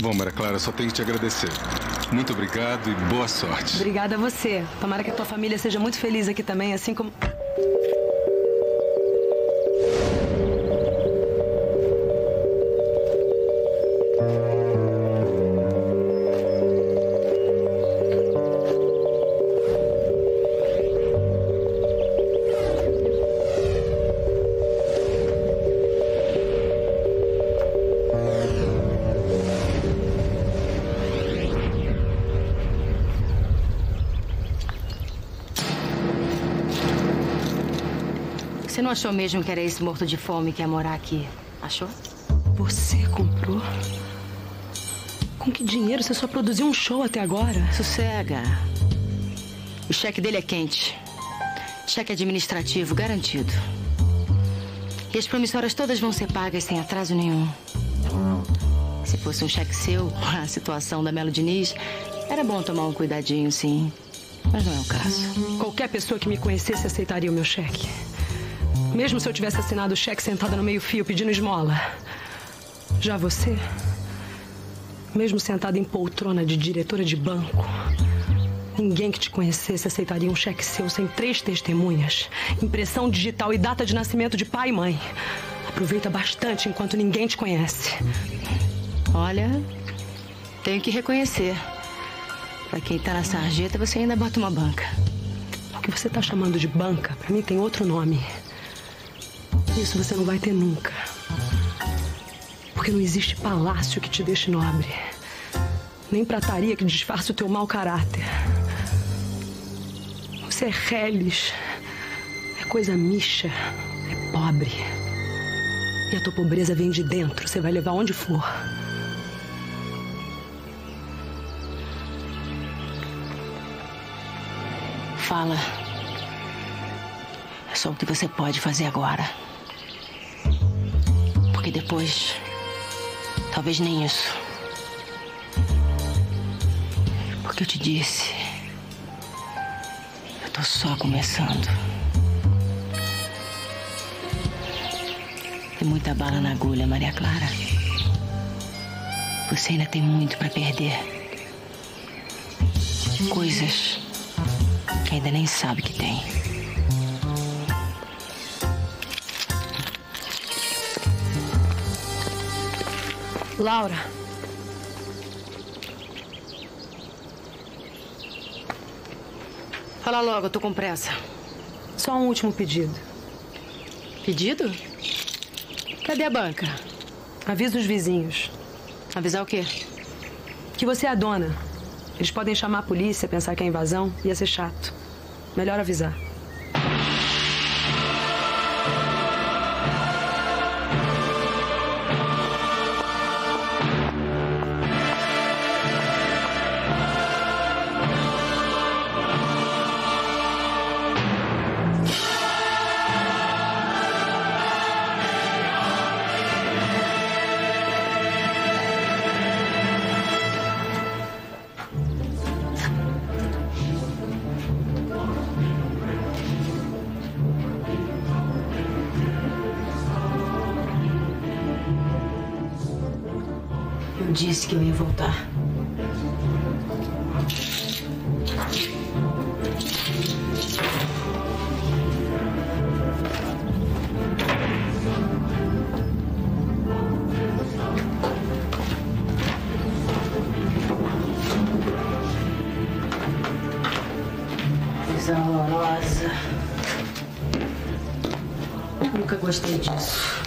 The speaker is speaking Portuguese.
Bom, Maria Clara, só tenho que te agradecer. Muito obrigado e boa sorte. Obrigada a você. Tomara que a tua família seja muito feliz aqui também, assim como. Você não achou mesmo que era esse morto de fome que ia morar aqui? Achou? Você comprou? Com que dinheiro você só produziu um show até agora? Sossega. O cheque dele é quente. Cheque administrativo garantido. E as promissórias todas vão ser pagas sem atraso nenhum. Se fosse um cheque seu, a situação da Melo Diniz, era bom tomar um cuidadinho, sim. Mas não é o caso. Qualquer pessoa que me conhecesse aceitaria o meu cheque. Mesmo se eu tivesse assinado o cheque sentada no meio-fio pedindo esmola. Já você, mesmo sentada em poltrona de diretora de banco, ninguém que te conhecesse aceitaria um cheque seu sem três testemunhas, impressão digital e data de nascimento de pai e mãe. Aproveita bastante enquanto ninguém te conhece. Olha, tenho que reconhecer. Pra quem tá na sarjeta, você ainda bota uma banca. O que você tá chamando de banca, pra mim tem outro nome. Isso você não vai ter nunca. Porque não existe palácio que te deixe nobre. Nem prataria que disfarce o teu mau caráter. Você é reles. É coisa micha. É pobre. E a tua pobreza vem de dentro. Você vai levar onde for. Fala. É só o que você pode fazer agora. Porque depois. Talvez nem isso. Porque eu te disse. Eu tô só começando. Tem muita bala na agulha, Maria Clara. Você ainda tem muito para perder. Coisas que ainda nem sabe que tem. Laura. Fala logo, eu tô com pressa. Só um último pedido. Pedido? Cadê a banca? Avisa os vizinhos. Avisar o quê? Que você é a dona. Eles podem chamar a polícia, pensar que é invasão. Ia ser chato. Melhor avisar. Eu disse que eu ia voltar. Coisa horrorosa. Nunca gostei disso.